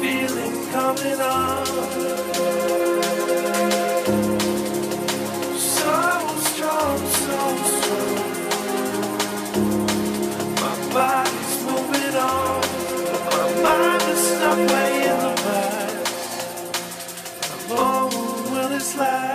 feeling coming on. this life.